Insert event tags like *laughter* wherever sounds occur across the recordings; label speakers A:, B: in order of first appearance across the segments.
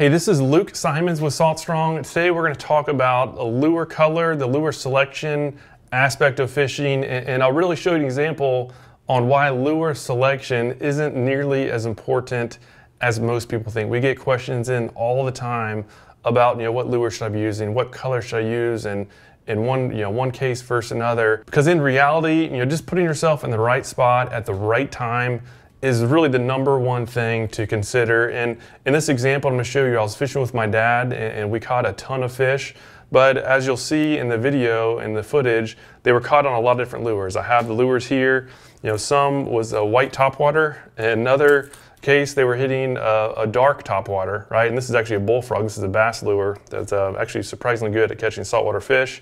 A: Hey, this is Luke Simonds with Salt Strong. Today we're going to talk about a lure color, the lure selection aspect of fishing, and I'll really show you an example on why lure selection isn't nearly as important as most people think. We get questions in all the time about, you know, what lure should I be using, what color should I use, and in one, you know, one case versus another. Because in reality, you know, just putting yourself in the right spot at the right time is really the number one thing to consider. And in this example, I'm gonna show you, I was fishing with my dad and, we caught a ton of fish. But as you'll see in the video and the footage, they were caught on a lot of different lures. I have the lures here. You know, some was a white topwater, and another case they were hitting a, a, dark topwater, right? And this is actually a bullfrog. This is a bass lure that's uh, actually surprisingly good at catching saltwater fish.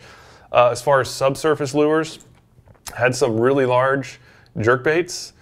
A: Uh, as far as subsurface lures, had some really large jerk baits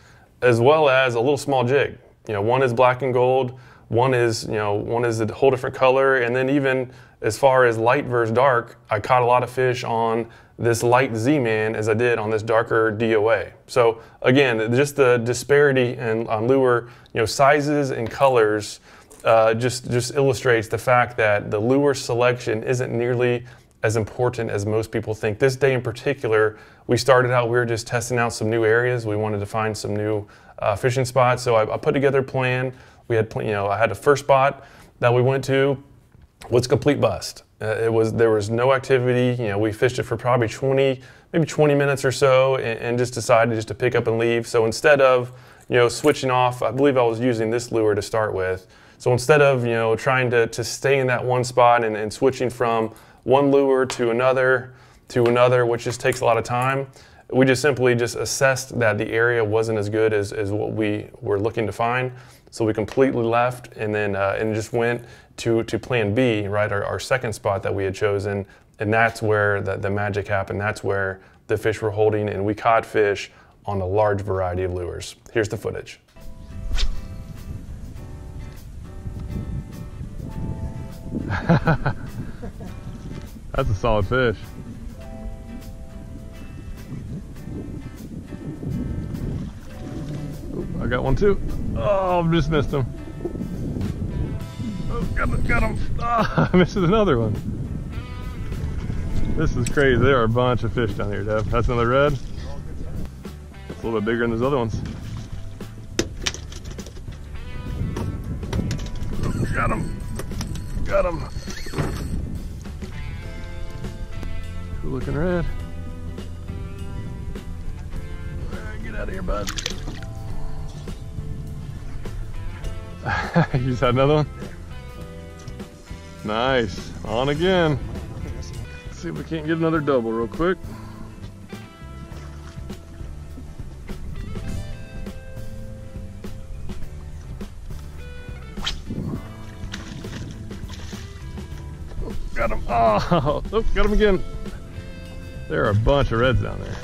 A: as well as a little small jig. You know, one is black and gold, one is, you know, one is a whole different color, and then even as far as light versus dark, I caught a lot of fish on this light Z-Man as I did on this darker DOA. So again, just the disparity in, on lure, you know, sizes and colors uh, just, just illustrates the fact that the lure selection isn't nearly as important as most people think. This day in particular, we started out, we were just testing out some new areas. We wanted to find some new uh, fishing spots. So I, I, put together a plan. We had, you know, I had a first spot that we went to was complete bust. Uh, it was, there was no activity. You know, we fished it for probably 20, maybe 20 minutes or so and, and just decided just to pick up and leave. So instead of, you know, switching off, I believe I was using this lure to start with. So instead of, you know, trying to, to stay in that one spot and, and switching from one lure to another to another, which just takes a lot of time. We just simply just assessed that the area wasn't as good as, as what we were looking to find. So we completely left and then uh, and just went to, to plan B, right, our, our second spot that we had chosen. And that's where the, the magic happened. That's where the fish were holding and we caught fish on a large variety of lures. Here's the footage. *laughs*
B: That's a solid fish. I got one too. Oh, I just missed him. Oh, got him, got him. Oh, *laughs* I missed another one. This is crazy. There are a bunch of fish down here, Dev. That's another red. It's a little bit bigger than those other ones. Got him. Got him. Cool looking red. Right, get out of here, bud. *laughs* you just had another one? Nice. On again. Let's see if we can't get another double real quick. Oh, got him. Oh, *laughs* oh, got him again. There are a bunch of reds down there.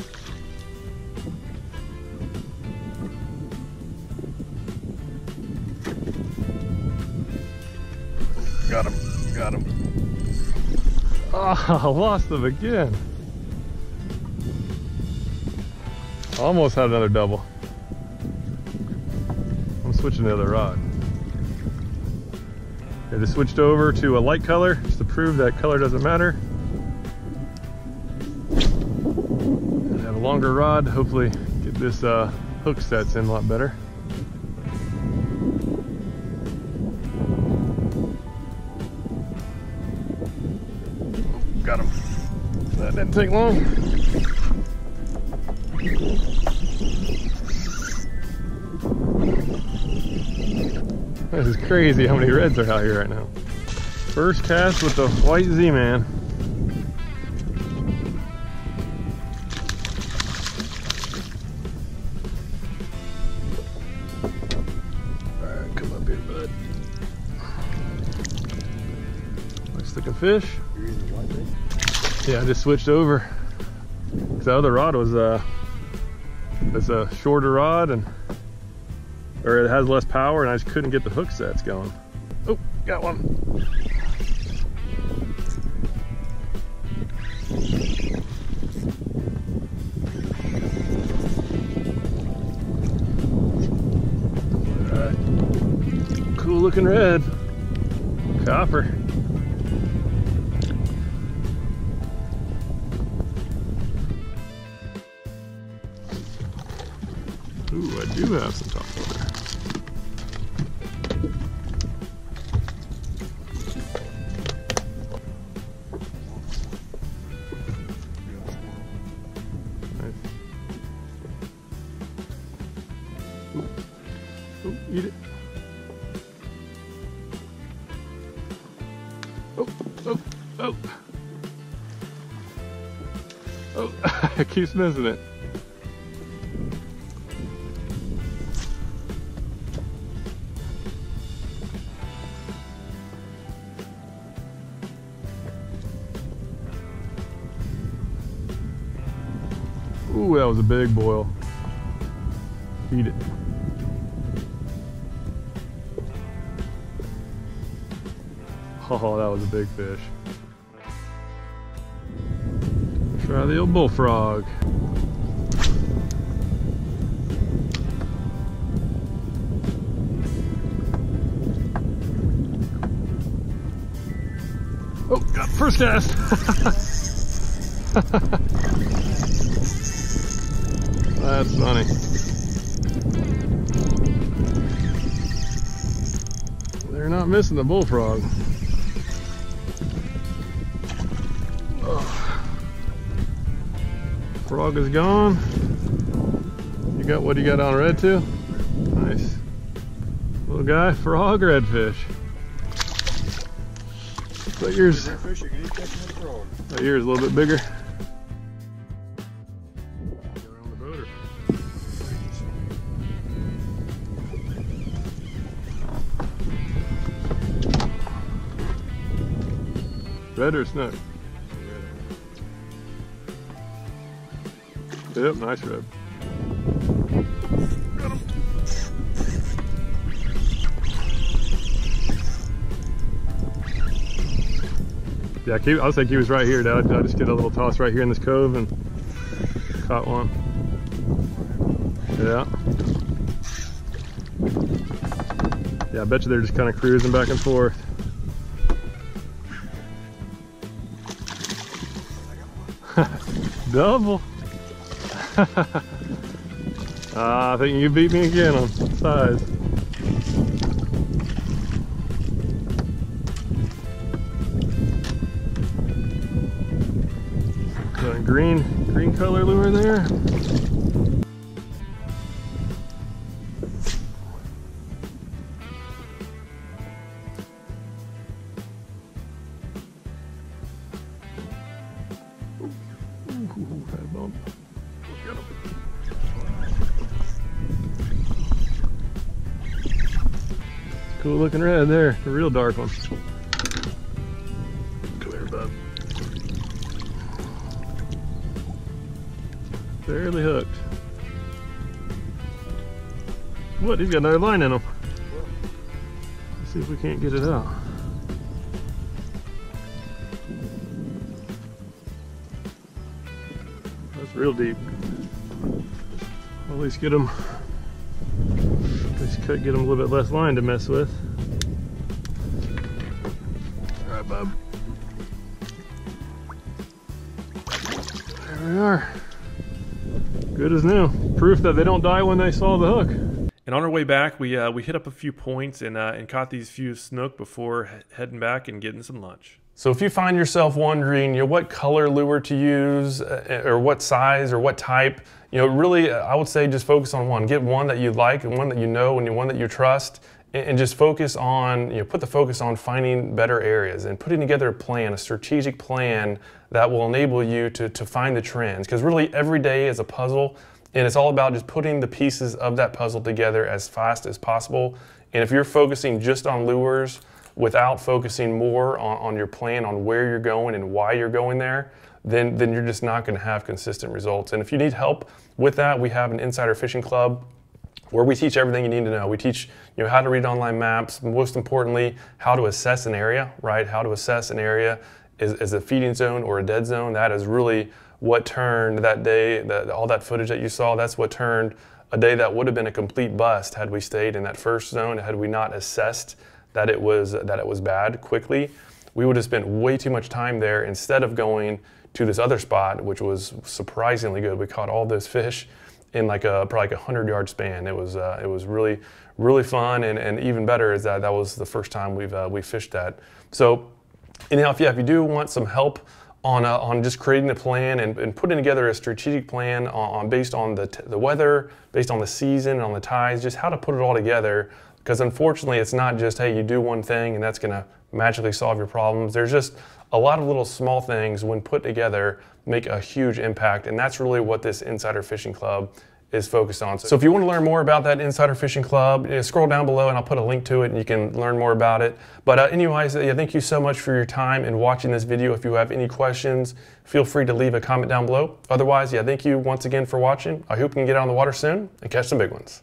B: Got him, got him. Oh, I lost them again. Almost had another double. I'm switching the other rod. I just switched over to a light color just to prove that color doesn't matter. Longer rod, hopefully get this uh, hook sets in a lot better. Got him. That didn't take long. This is crazy how many reds are out here right now. First cast with the white Z-Man. Looking fish. Yeah, I just switched over. The other rod was uh, it's a shorter rod and or it has less power and I just couldn't get the hook sets going. Oh, got one. All right. Cool looking red. Copper. Do have some top water. Ooh, eat it. Oh, oh, oh. Oh, *laughs* keeps missing. Was a big boil. Eat it. Oh, that was a big fish. Try the old bullfrog. Oh, got first cast. *laughs* That's funny. They're not missing the bullfrog. Frog is gone. You got what you got on red too? Nice. Little guy, frog, redfish. But yours,
C: Fish, you can eat that frog.
B: that yours a little bit bigger. Red or snook? Yep, nice red. Yeah, I was thinking he was right here, Dad. I just get a little toss right here in this cove and caught one. Yeah. Yeah, I bet you they're just kind of cruising back and forth. Double. *laughs* Ah, I think you beat me again on size. Got a green, green color lure there. Cool looking red there, a real dark one. Come here, bud. Barely hooked. What? He's got another line in him. Let's see if we can't get it out. That's real deep. At least get him. Could get them a little bit less line to mess with. All right, bub. There we are. Good as new. Proof that they don't die when they saw the hook.
D: And on our way back, we uh, we hit up a few points and uh, and caught these few snook before he- heading back and getting some lunch.
A: So if you find yourself wondering, you know, what color lure to use, uh, or what size, or what type, you know, really, uh, I would say just focus on one. Get one that you like, and one that you know, and one that you trust, and, and just focus on, you know, put the focus on finding better areas and putting together a plan, a strategic plan that will enable you to to find the trends. Because really, every day is a puzzle, and it's all about just putting the pieces of that puzzle together as fast as possible. And if you're focusing just on lures without focusing more on, on your plan on where you're going and why you're going there, then, then you're just not going to have consistent results. And if you need help with that, we have an Insider Fishing Club where we teach everything you need to know. We teach you know how to read online maps, most importantly, how to assess an area, right? How to assess an area is, is a feeding zone or a dead zone. That is really what turned that day, the, all that footage that you saw, that's what turned a day that would have been a complete bust had we stayed in that first zone, had we not assessed that it was that it was bad quickly, we would have spent way too much time there instead of going to this other spot, which was surprisingly good. We caught all those fish in like a probably like a hundred yard span. It was uh, it was really really fun, and, and even better is that that was the first time we've uh, we fished that. So anyhow, if, yeah, if you do want some help on, uh, on just creating a plan and, and, putting together a strategic plan on, on based on the, the weather, based on the season, and on the tides, just how to put it all together. Because unfortunately, it's not just, hey, you do one thing and that's going to magically solve your problems. There's just a lot of little small things when put together make a huge impact. And that's really what this Insider Fishing Club is focused on. So if you want to learn more about that Insider Fishing Club, know, scroll down below and I'll put a link to it and you can learn more about it. But uh, anyways, yeah, thank you so much for your time and watching this video. If you have any questions, feel free to leave a comment down below. Otherwise, yeah, thank you once again for watching. I hope you can get out on the water soon and catch some big ones.